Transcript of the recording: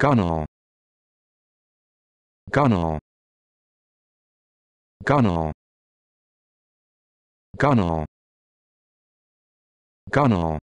Gunnel. Gunnel. Gunnel. Gunnel. Gunnel.